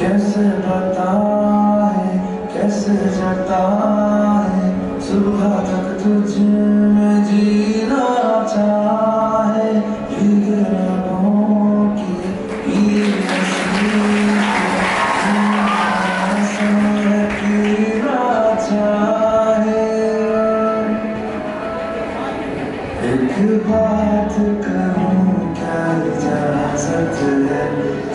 कैसे बताए कैसे है सुबह तक तुझे 그 파트가 가리자 아설트에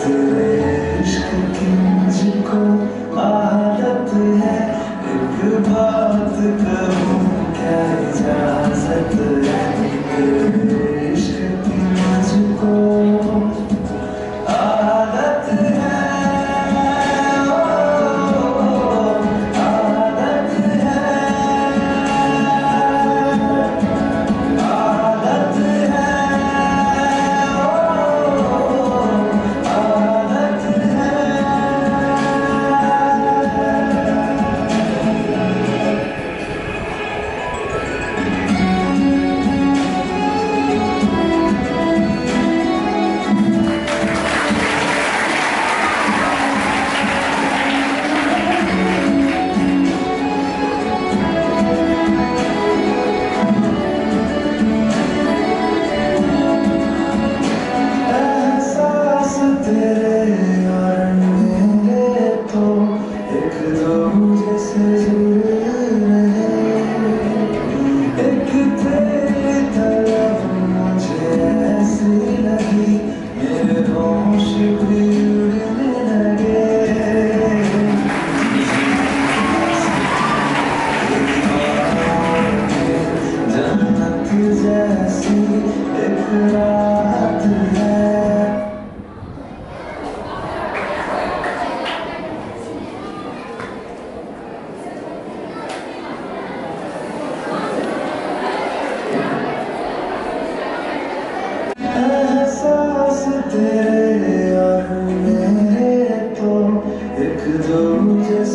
sempre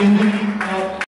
in